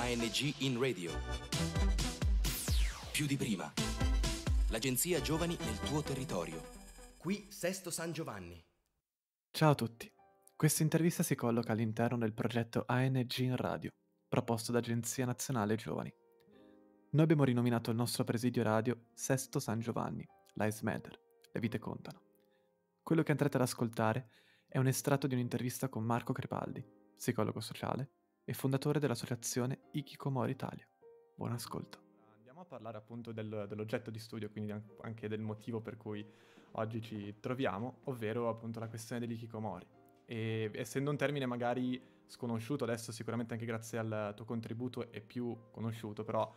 ANG in radio. Più di prima. L'agenzia Giovani nel tuo territorio. Qui Sesto San Giovanni. Ciao a tutti. Questa intervista si colloca all'interno del progetto ANG in radio, proposto da Agenzia Nazionale Giovani. Noi abbiamo rinominato il nostro presidio radio Sesto San Giovanni, Lives Matter, le vite contano. Quello che andrete ad ascoltare è un estratto di un'intervista con Marco Crepaldi, psicologo sociale e fondatore dell'associazione Ikikomori Italia. Buon ascolto. Andiamo a parlare appunto del, dell'oggetto di studio, quindi anche del motivo per cui oggi ci troviamo, ovvero appunto la questione dell'ikikomori. E essendo un termine magari sconosciuto, adesso sicuramente anche grazie al tuo contributo è più conosciuto, però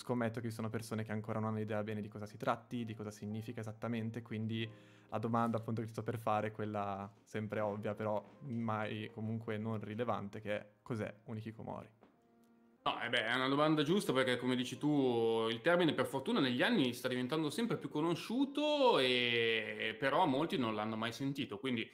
scommetto che ci sono persone che ancora non hanno idea bene di cosa si tratti, di cosa significa esattamente, quindi la domanda appunto che sto per fare è quella sempre ovvia, però mai comunque non rilevante, che è cos'è un Ikikomori? No, eh beh, è una domanda giusta perché, come dici tu, il termine per fortuna negli anni sta diventando sempre più conosciuto, e... però molti non l'hanno mai sentito. Quindi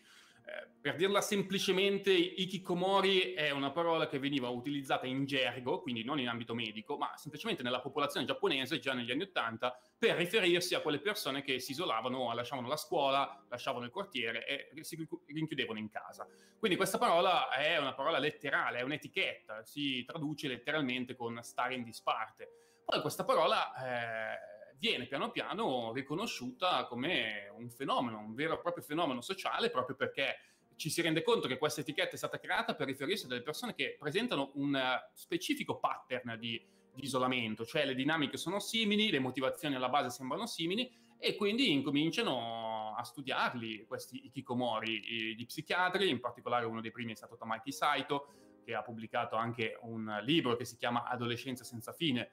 eh, per dirla semplicemente, ikikomori è una parola che veniva utilizzata in gergo, quindi non in ambito medico, ma semplicemente nella popolazione giapponese già negli anni Ottanta per riferirsi a quelle persone che si isolavano, lasciavano la scuola, lasciavano il quartiere e si rinchiudevano in casa. Quindi questa parola è una parola letterale, è un'etichetta, si traduce letteralmente con stare in disparte. Poi questa parola eh, viene piano piano riconosciuta come un fenomeno, un vero e proprio fenomeno sociale, proprio perché ci si rende conto che questa etichetta è stata creata per riferirsi a delle persone che presentano un eh, specifico pattern di, di, isolamento, cioè le dinamiche sono simili, le motivazioni alla base sembrano simili e quindi incominciano a studiarli questi ikikomori di psichiatri, in particolare uno dei primi è stato Tamaki Saito, che ha pubblicato anche un libro che si chiama Adolescenza senza fine,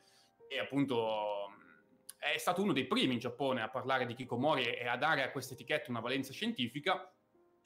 e appunto è stato uno dei primi in Giappone a parlare di Kikomori e a dare a questa etichetta una valenza scientifica.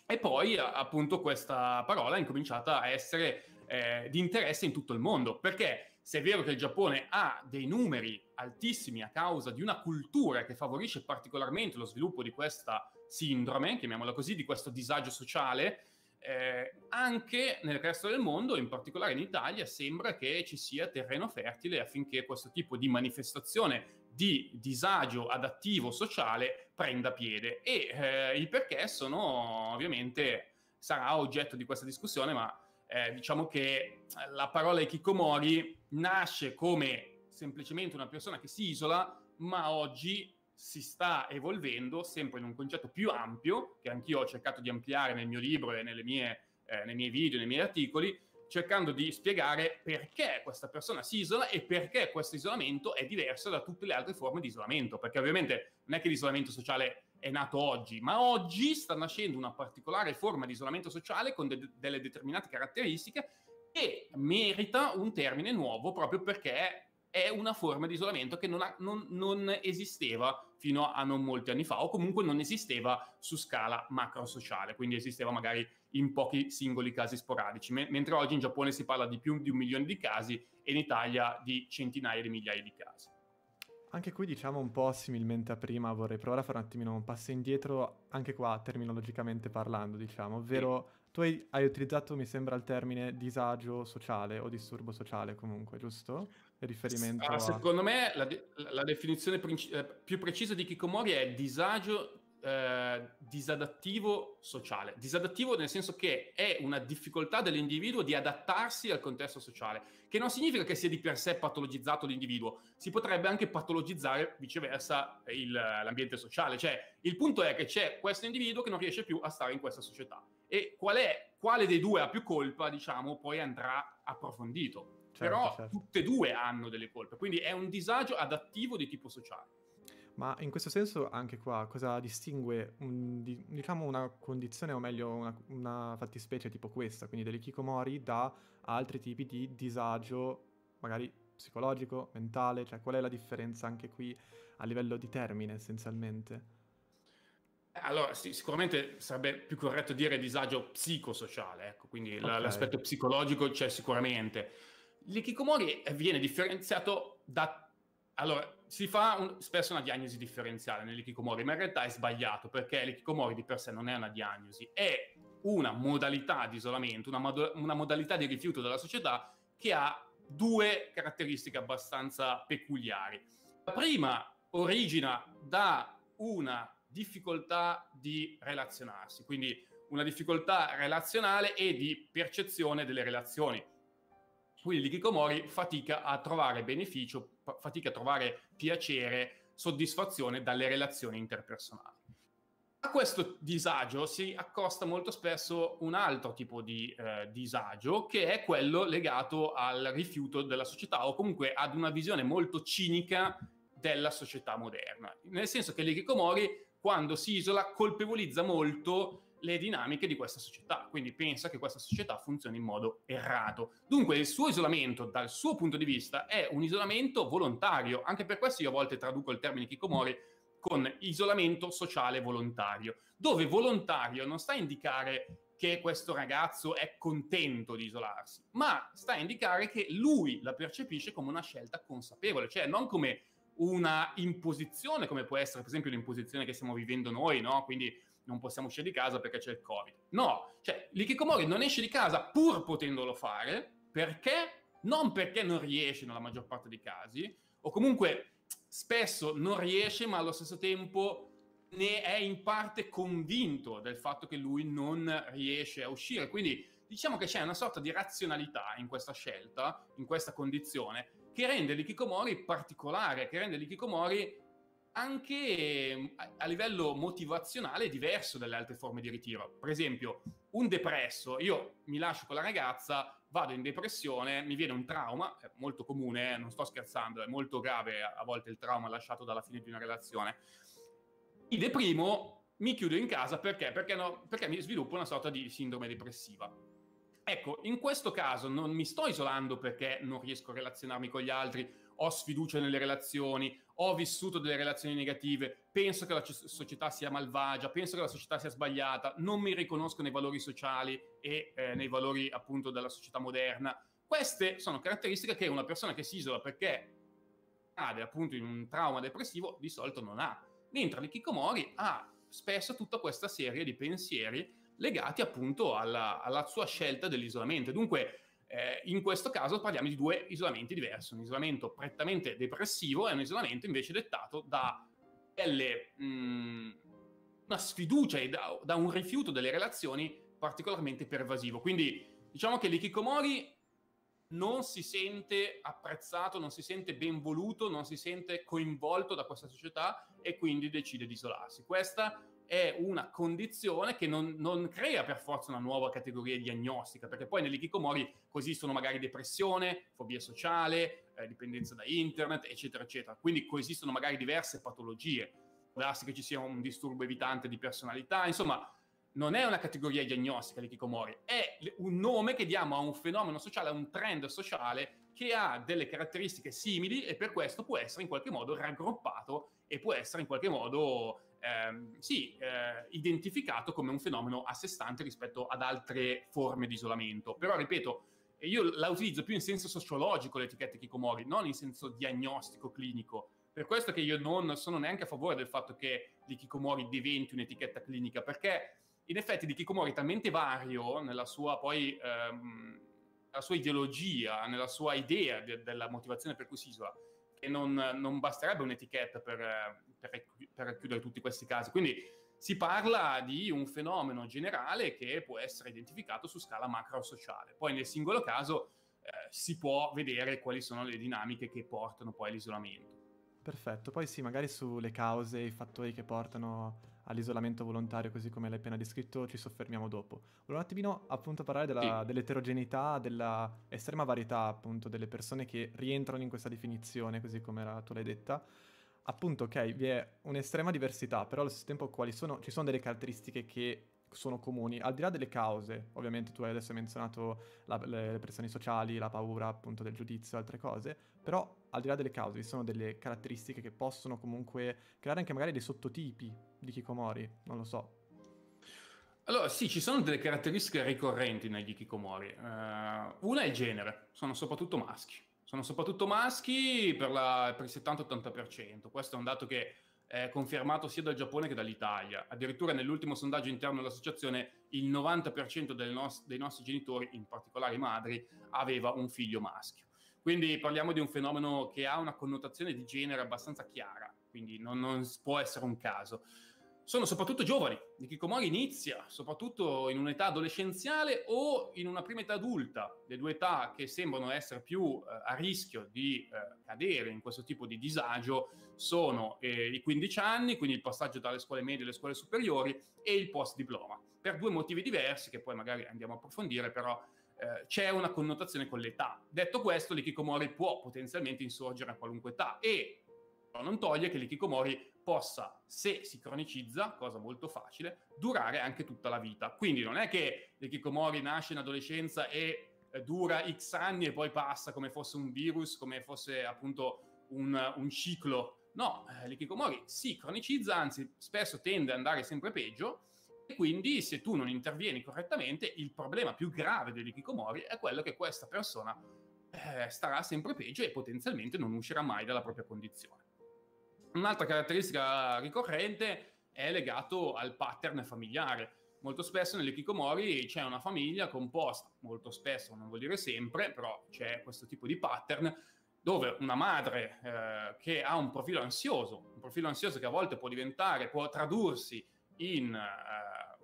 E poi appunto questa parola è incominciata a essere eh, di interesse in tutto il mondo, perché se è vero che il Giappone ha dei numeri altissimi a causa di una cultura che favorisce particolarmente lo sviluppo di questa sindrome, chiamiamola così, di questo disagio sociale, eh, anche nel resto del mondo, in particolare in Italia, sembra che ci sia terreno fertile affinché questo tipo di manifestazione di disagio adattivo sociale prenda piede. E eh, i perché sono ovviamente sarà oggetto di questa discussione, ma eh, diciamo che la parola Ikikomori nasce come semplicemente una persona che si isola, ma oggi si sta evolvendo sempre in un concetto più ampio, che anch'io ho cercato di ampliare nel mio libro e mie, eh, nei miei video, nei miei articoli, cercando di spiegare perché questa persona si isola e perché questo isolamento è diverso da tutte le altre forme di isolamento, perché ovviamente non è che l'isolamento sociale è nato oggi, ma oggi sta nascendo una particolare forma di isolamento sociale con de- delle determinate caratteristiche e merita un termine nuovo proprio perché è una forma di isolamento che non, ha, non, non, esisteva fino a non molti anni fa o comunque non esisteva su scala macro-sociale, quindi esisteva magari in pochi singoli casi sporadici, M- mentre oggi in Giappone si parla di più di un milione di casi e in Italia di centinaia di migliaia di casi. Anche qui diciamo un po' similmente a prima, vorrei provare a fare un attimino un passo indietro, anche qua terminologicamente parlando, diciamo, ovvero sì. tu hai, hai, utilizzato, mi sembra, il termine disagio sociale o disturbo sociale comunque, giusto? Il riferimento ah, a... Secondo me la, de- la definizione princi- eh, più precisa di Kikomori è disagio eh, disadattivo sociale. Disadattivo nel senso che è una difficoltà dell'individuo di adattarsi al contesto sociale, che non significa che sia di per sé patologizzato l'individuo, si potrebbe anche patologizzare viceversa il, l'ambiente sociale. Cioè, il punto è che c'è questo individuo che non riesce più a stare in questa società. E qual è, quale dei due ha più colpa, diciamo, poi andrà approfondito. Certo, Però certo. tutte e due hanno delle colpe, quindi è un disagio adattivo di tipo sociale. Ma in questo senso anche qua cosa distingue un, di, diciamo una condizione o meglio una, una fattispecie tipo questa, quindi dell'ikikomori da altri tipi di disagio magari psicologico, mentale, cioè qual è la differenza anche qui a livello di termine essenzialmente? Allora, sì, sicuramente sarebbe più corretto dire disagio psicosociale, ecco, quindi okay. l'aspetto psicologico c'è sicuramente. L'ikikomori viene differenziato da allora, si fa un, spesso una diagnosi differenziale nell'ikikomori, ma in realtà è sbagliato perché l'ikikomori di per sé non è una diagnosi, è una modalità di isolamento, una, mod- una modalità di rifiuto della società che ha due caratteristiche abbastanza peculiari. La prima origina da una difficoltà di relazionarsi, quindi una difficoltà relazionale e di percezione delle relazioni. Quindi l'Ikikomori fatica a trovare beneficio, fatica a trovare piacere, soddisfazione dalle relazioni interpersonali. A questo disagio si accosta molto spesso un altro tipo di eh, disagio, che è quello legato al rifiuto della società o comunque ad una visione molto cinica della società moderna. Nel senso che l'Ikikomori, quando si isola, colpevolizza molto le dinamiche di questa società, quindi pensa che questa società funzioni in modo errato. Dunque il suo isolamento dal suo punto di vista è un isolamento volontario, anche per questo io a volte traduco il termine Kikomori con isolamento sociale volontario, dove volontario non sta a indicare che questo ragazzo è contento di isolarsi, ma sta a indicare che lui la percepisce come una scelta consapevole, cioè non come una imposizione, come può essere per esempio l'imposizione che stiamo vivendo noi, no? Quindi non possiamo uscire di casa perché c'è il Covid. No, cioè l'Ikikomori non esce di casa pur potendolo fare, perché? Non perché non riesce nella maggior parte dei casi, o comunque spesso non riesce, ma allo stesso tempo ne è in parte convinto del fatto che lui non riesce a uscire. Quindi diciamo che c'è una sorta di razionalità in questa scelta, in questa condizione, che rende l'Ikikomori particolare, che rende l'Ikikomori anche a livello motivazionale diverso dalle altre forme di ritiro. Per esempio, un depresso, io mi lascio con la ragazza, vado in depressione, mi viene un trauma, è molto comune, eh, non sto scherzando, è molto grave a volte il trauma lasciato dalla fine di una relazione. Mi deprimo, mi chiudo in casa perché? Perché, no, perché mi sviluppo una sorta di sindrome depressiva. Ecco, in questo caso non mi sto isolando perché non riesco a relazionarmi con gli altri, ho sfiducia nelle relazioni, ho vissuto delle relazioni negative, penso che la società sia malvagia, penso che la società sia sbagliata, non mi riconosco nei valori sociali e eh, nei valori appunto della società moderna. Queste sono caratteristiche che una persona che si isola perché cade appunto in un trauma depressivo di solito non ha. Mentre l'Ikikomori ha spesso tutta questa serie di pensieri legati appunto alla, alla sua scelta dell'isolamento. Dunque, eh, in questo caso parliamo di due isolamenti diversi, un isolamento prettamente depressivo e un isolamento invece dettato da delle, mh, mm, una sfiducia e da, da, un rifiuto delle relazioni particolarmente pervasivo. Quindi diciamo che l'Ikikomori non si sente apprezzato, non si sente ben voluto, non si sente coinvolto da questa società e quindi decide di isolarsi. Questa è una condizione che non, non, crea per forza una nuova categoria diagnostica, perché poi nell'ikikomori coesistono magari depressione, fobia sociale, eh, dipendenza da internet, eccetera, eccetera. Quindi coesistono magari diverse patologie. Può darsi che ci sia un disturbo evitante di personalità, insomma, non è una categoria diagnostica l'ikikomori, è un nome che diamo a un fenomeno sociale, a un trend sociale che ha delle caratteristiche simili e per questo può essere in qualche modo raggruppato e può essere in qualche modo ehm, sì, eh, identificato come un fenomeno a sé stante rispetto ad altre forme di isolamento. Però, ripeto, io la utilizzo più in senso sociologico l'etichetta Kikomori, non in senso diagnostico clinico. Per questo che io non sono neanche a favore del fatto che l'Ikikomori diventi un'etichetta clinica, perché in effetti l'Ikikomori è talmente vario nella sua poi ehm, nella sua ideologia, nella sua idea de- della motivazione per cui si isola, che non, non basterebbe un'etichetta per, per, per chiudere tutti questi casi. Quindi si parla di un fenomeno generale che può essere identificato su scala macro-sociale. Poi nel singolo caso eh, si può vedere quali sono le dinamiche che portano poi all'isolamento. Perfetto, poi sì, magari sulle cause, i fattori che portano all'isolamento volontario, così come l'hai appena descritto, ci soffermiamo dopo. Volevo un attimino appunto parlare della, sì. dell'eterogeneità, della estrema varietà appunto delle persone che rientrano in questa definizione, così come era, tu l'hai detta appunto, ok, vi è un'estrema diversità, però allo stesso tempo quali sono, ci sono delle caratteristiche che sono comuni, al di là delle cause, ovviamente tu hai adesso menzionato la, le, pressioni sociali, la paura appunto del giudizio, altre cose, però al di là delle cause ci sono delle caratteristiche che possono comunque creare anche magari dei sottotipi di Kikomori, non lo so. Allora sì, ci sono delle caratteristiche ricorrenti negli Kikomori. Uh, una è il genere, sono soprattutto maschi sono soprattutto maschi per, la, per il 70-80%. Questo è un dato che è confermato sia dal Giappone che dall'Italia. Addirittura nell'ultimo sondaggio interno dell'associazione il 90% nos- dei nostri genitori, in particolare madri, aveva un figlio maschio. Quindi parliamo di un fenomeno che ha una connotazione di genere abbastanza chiara, quindi non, non può essere un caso sono soprattutto giovani. L'Ikikomori inizia soprattutto in un'età adolescenziale o in una prima età adulta, le due età che sembrano essere più eh, a rischio di eh, cadere in questo tipo di disagio sono eh, i 15 anni, quindi il passaggio tra le scuole medie e le scuole superiori, e il post diploma. Per due motivi diversi, che poi magari andiamo a approfondire, però eh, c'è una connotazione con l'età. Detto questo, l'Ikikomori può potenzialmente insorgere a qualunque età e non toglie che l'Ikikomori possa, se si cronicizza, cosa molto facile, durare anche tutta la vita. Quindi non è che l'Ikikomori nasce in adolescenza e eh, dura X anni e poi passa come fosse un virus, come fosse appunto un, un ciclo. No, eh, l'Ikikomori si cronicizza, anzi spesso tende ad andare sempre peggio, e quindi se tu non intervieni correttamente, il problema più grave dell'Ikikomori è quello che questa persona eh, starà sempre peggio e potenzialmente non uscirà mai dalla propria condizione. Un'altra caratteristica ricorrente è legato al pattern familiare. Molto spesso nelle Kikomori c'è una famiglia composta, molto spesso, non vuol dire sempre, però c'è questo tipo di pattern dove una madre eh, che ha un profilo ansioso, un profilo ansioso che a volte può diventare, può tradursi in eh,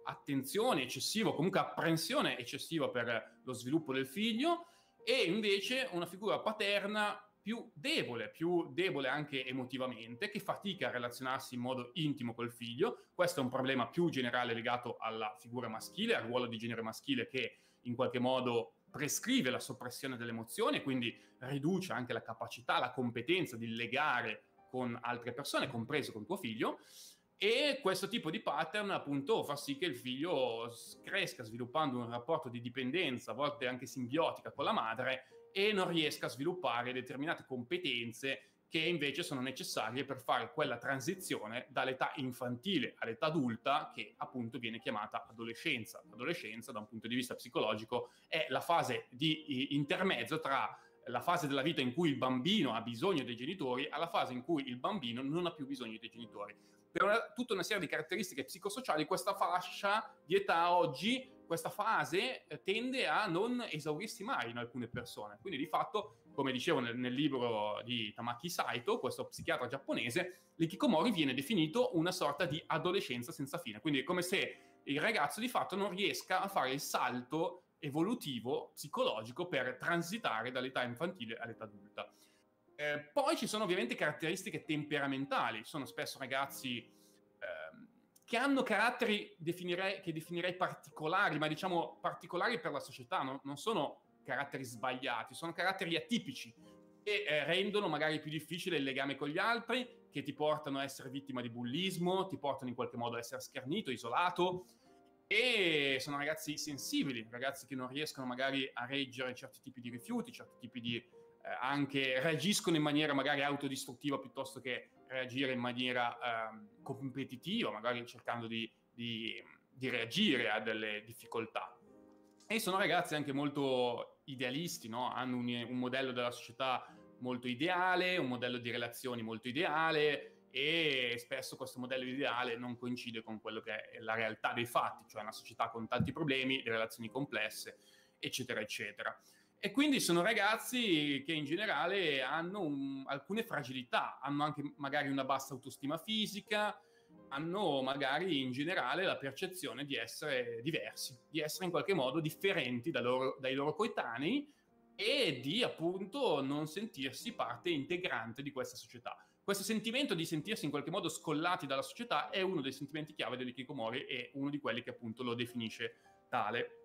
attenzione eccessiva, comunque apprensione eccessiva per lo sviluppo del figlio, e invece una figura paterna più debole, più debole anche emotivamente, che fatica a relazionarsi in modo intimo col figlio. Questo è un problema più generale legato alla figura maschile, al ruolo di genere maschile che in qualche modo prescrive la soppressione delle emozioni, quindi riduce anche la capacità, la competenza di legare con altre persone, compreso con tuo figlio. E questo tipo di pattern appunto fa sì che il figlio cresca sviluppando un rapporto di dipendenza, a volte anche simbiotica con la madre, e non riesca a sviluppare determinate competenze che invece sono necessarie per fare quella transizione dall'età infantile all'età adulta che appunto viene chiamata adolescenza. L'adolescenza da un punto di vista psicologico è la fase di intermezzo tra la fase della vita in cui il bambino ha bisogno dei genitori alla fase in cui il bambino non ha più bisogno dei genitori. Per una, tutta una serie di caratteristiche psicosociali questa fascia di età oggi questa fase eh, tende a non esaurirsi mai in alcune persone. Quindi di fatto, come dicevo nel, nel libro di Tamaki Saito, questo psichiatra giapponese, l'ikikomori viene definito una sorta di adolescenza senza fine. Quindi è come se il ragazzo di fatto non riesca a fare il salto evolutivo, psicologico, per transitare dall'età infantile all'età adulta. Eh, poi ci sono ovviamente caratteristiche temperamentali, sono spesso ragazzi che hanno caratteri definirei, che definirei particolari, ma diciamo particolari per la società, no? non sono caratteri sbagliati, sono caratteri atipici che eh, rendono magari più difficile il legame con gli altri, che ti portano a essere vittima di bullismo, ti portano in qualche modo a essere schernito, isolato, e sono ragazzi sensibili, ragazzi che non riescono magari a reggere certi tipi di rifiuti, certi tipi di... Eh, anche reagiscono in maniera magari autodistruttiva piuttosto che reagire in maniera eh, competitiva, magari cercando di, di, di, reagire a delle difficoltà. E sono ragazzi anche molto idealisti, no? hanno un, un modello della società molto ideale, un modello di relazioni molto ideale e spesso questo modello ideale non coincide con quello che è la realtà dei fatti, cioè una società con tanti problemi, relazioni complesse, eccetera, eccetera. E quindi sono ragazzi che in generale hanno un, alcune fragilità, hanno anche magari una bassa autostima fisica, hanno magari in generale la percezione di essere diversi, di essere in qualche modo differenti da loro, dai loro coetanei e di appunto non sentirsi parte integrante di questa società. Questo sentimento di sentirsi in qualche modo scollati dalla società è uno dei sentimenti chiave dell'ikikomori e uno di quelli che appunto lo definisce tale.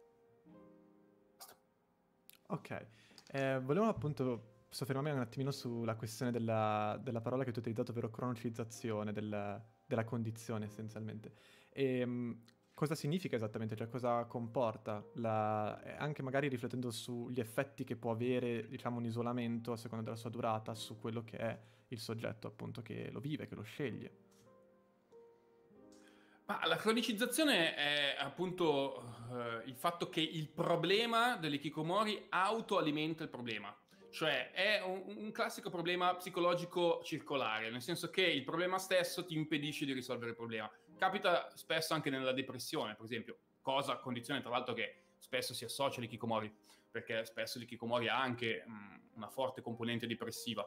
Ok, eh, volevo appunto soffermarmi un attimino sulla questione della, della parola che tu hai utilizzato, ovvero cronocizzazione del, della condizione essenzialmente. E, ehm, cosa significa esattamente, cioè cosa comporta, la, anche magari riflettendo sugli effetti che può avere, diciamo, un isolamento a seconda della sua durata su quello che è il soggetto appunto che lo vive, che lo sceglie. Ma la cronicizzazione è appunto uh, il fatto che il problema dell'ikikomori autoalimenta il problema. Cioè è un, un, classico problema psicologico circolare, nel senso che il problema stesso ti impedisce di risolvere il problema. Capita spesso anche nella depressione, per esempio, cosa, condizione tra l'altro che spesso si associa all'ikikomori, perché spesso l'ikikomori ha anche mh, una forte componente depressiva.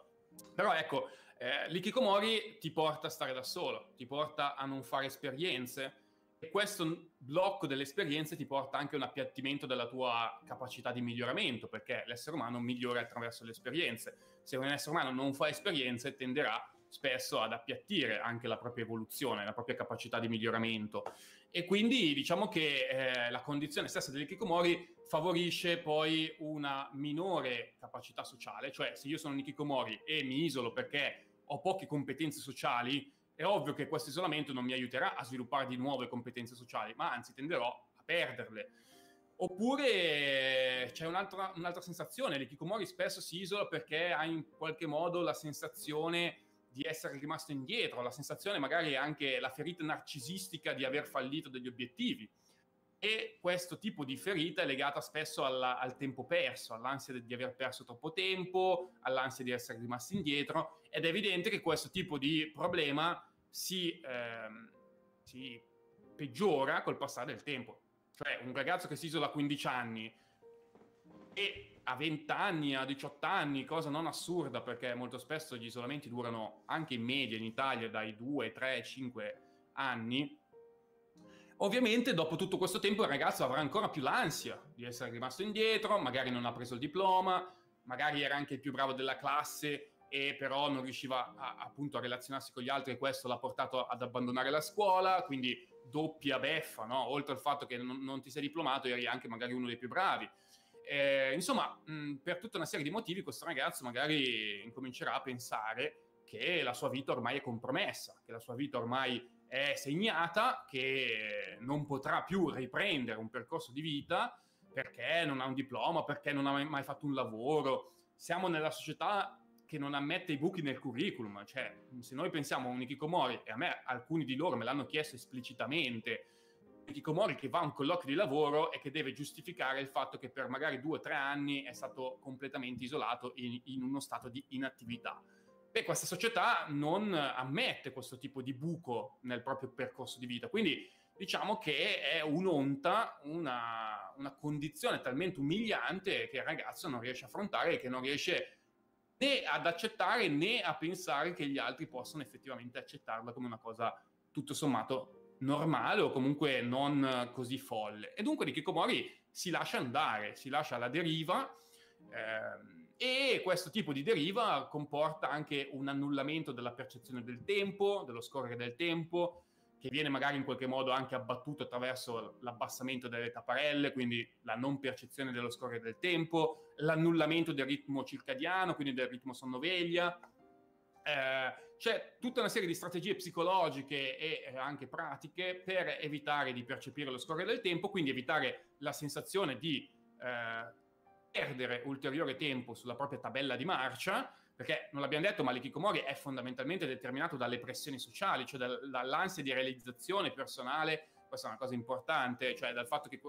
Però ecco, eh, l'ikikomori ti porta a stare da solo, ti porta a non fare esperienze e questo blocco delle esperienze ti porta anche a un appiattimento della tua capacità di miglioramento, perché l'essere umano migliora attraverso le esperienze. Se un essere umano non fa esperienze tenderà spesso ad appiattire anche la propria evoluzione, la propria capacità di miglioramento. E quindi diciamo che eh, la condizione stessa dell'ikikomori favorisce poi una minore capacità sociale, cioè se io sono un ikikomori e mi isolo perché ho poche competenze sociali, è ovvio che questo isolamento non mi aiuterà a sviluppare di nuove competenze sociali, ma anzi tenderò a perderle. Oppure c'è un'altra, un'altra sensazione, l'ikikomori spesso si isola perché ha in qualche modo la sensazione di essere rimasto indietro, la sensazione magari anche la ferita narcisistica di aver fallito degli obiettivi e questo tipo di ferita è legata spesso alla, al tempo perso, all'ansia di aver perso troppo tempo, all'ansia di essere rimasti indietro ed è evidente che questo tipo di problema si, ehm, si peggiora col passare del tempo. Cioè un ragazzo che si isola a 15 anni e a 20 anni, a 18 anni, cosa non assurda perché molto spesso gli isolamenti durano anche in media in Italia dai 2, 3, 5 anni, Ovviamente dopo tutto questo tempo il ragazzo avrà ancora più l'ansia di essere rimasto indietro, magari non ha preso il diploma, magari era anche il più bravo della classe e però non riusciva a, appunto a relazionarsi con gli altri e questo l'ha portato ad abbandonare la scuola, quindi doppia beffa, no? oltre al fatto che non, non, ti sei diplomato eri anche magari uno dei più bravi. Eh, insomma, mh, per tutta una serie di motivi questo ragazzo magari incomincerà a pensare che la sua vita ormai è compromessa, che la sua vita ormai è segnata che non potrà più riprendere un percorso di vita perché non ha un diploma, perché non ha mai fatto un lavoro. Siamo nella società che non ammette i buchi nel curriculum, cioè se noi pensiamo a un Ikikomori, e a me alcuni di loro me l'hanno chiesto esplicitamente, un Ikikomori che va a un colloquio di lavoro e che deve giustificare il fatto che per magari due o tre anni è stato completamente isolato in, in uno stato di inattività. Beh, questa società non ammette questo tipo di buco nel proprio percorso di vita, quindi diciamo che è un'onta, una, una condizione talmente umiliante che il ragazzo non riesce a affrontare e che non riesce né ad accettare né a pensare che gli altri possano effettivamente accettarla come una cosa tutto sommato normale o comunque non così folle. E dunque di Kikomori si lascia andare, si lascia alla deriva. Ehm, e questo tipo di deriva comporta anche un annullamento della percezione del tempo, dello scorrere del tempo, che viene magari in qualche modo anche abbattuto attraverso l'abbassamento delle tapparelle, quindi la non percezione dello scorrere del tempo, l'annullamento del ritmo circadiano, quindi del ritmo sonnoveglia. Eh, c'è tutta una serie di strategie psicologiche e eh, anche pratiche per evitare di percepire lo scorrere del tempo, quindi evitare la sensazione di eh, perdere ulteriore tempo sulla propria tabella di marcia, perché non l'abbiamo detto, ma l'ikikomori è fondamentalmente determinato dalle pressioni sociali, cioè dal, dall'ansia di realizzazione personale, questa è una cosa importante, cioè dal fatto che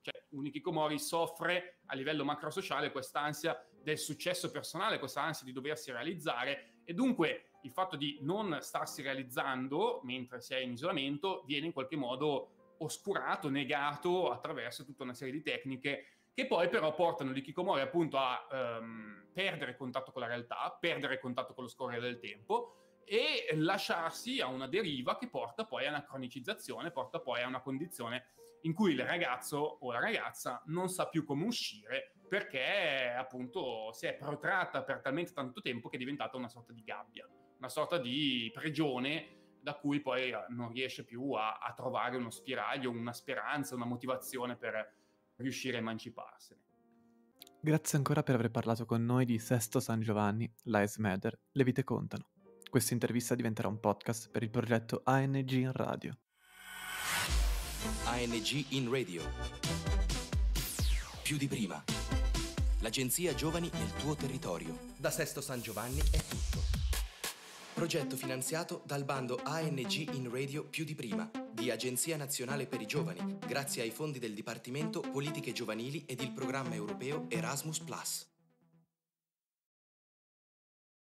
cioè, un ikikomori soffre a livello macrosociale quest'ansia del successo personale, questa ansia di doversi realizzare e dunque il fatto di non starsi realizzando mentre si è in isolamento viene in qualche modo oscurato, negato attraverso tutta una serie di tecniche che poi però portano l'ikikomori appunto a um, perdere contatto con la realtà, perdere contatto con lo scorrere del tempo e lasciarsi a una deriva che porta poi a una cronicizzazione, porta poi a una condizione in cui il ragazzo o la ragazza non sa più come uscire perché appunto si è protratta per talmente tanto tempo che è diventata una sorta di gabbia, una sorta di prigione da cui poi non riesce più a, a trovare uno spiraglio, una speranza, una motivazione per, riuscire a emanciparsene. Grazie ancora per aver parlato con noi di Sesto San Giovanni, Lies Matter, Le vite contano. Questa intervista diventerà un podcast per il progetto ANG in Radio. ANG in Radio. Più di prima. L'agenzia Giovani nel tuo territorio. Da Sesto San Giovanni è tutto. Progetto finanziato dal bando ANG in Radio più di prima di Agenzia Nazionale per i Giovani, grazie ai fondi del Dipartimento Politiche Giovanili ed il programma europeo Erasmus ⁇